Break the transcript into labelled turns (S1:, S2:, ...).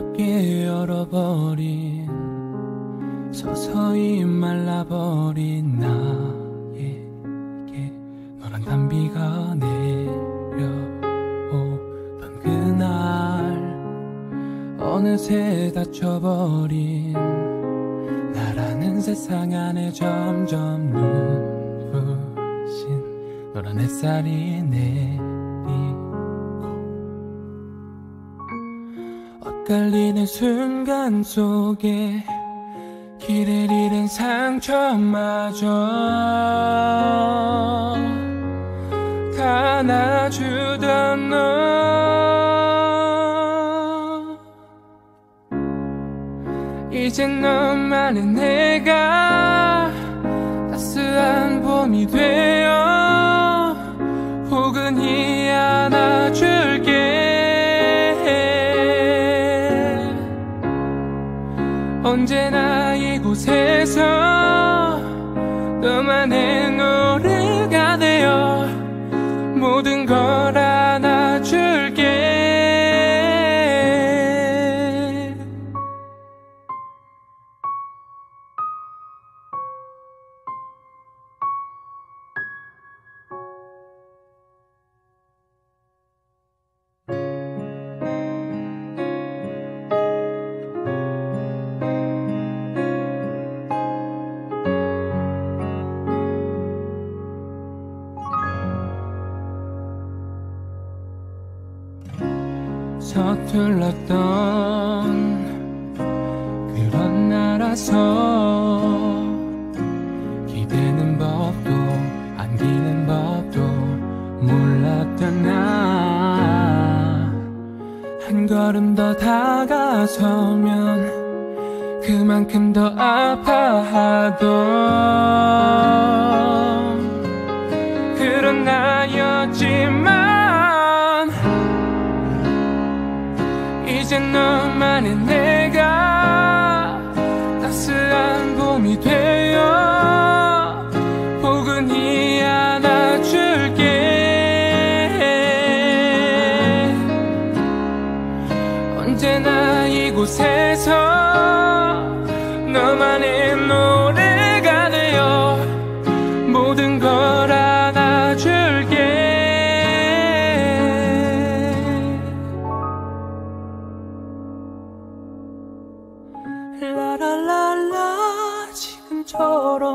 S1: 차갑게 열어버린 서서히 말라버린 나에게 너란 단비가 내려오던 그날 어느새 닫혀버린 나라는 세상 안에 점점 눈부신 너란 햇살이 내 엇갈리는 순간 속에 길을 잃은 상처마저 감아주던 너. 이젠 너만의 내가 따스한 봄이 되 언제나 이곳에서 너만의 노래가 되어 모든 걸 서툴렀던 그런 나라서 기대는 법도 안기는 법도 몰랐던 나. 한 걸음 더 다가서면 그만큼 더 아파하던 그런 나였지만 이젠 너만의 내가 따스한 봄이 되어 포근히 안아줄게. 언제나 이곳에서 너만의 노래가 되어 모든 걸 라라라라 지금처럼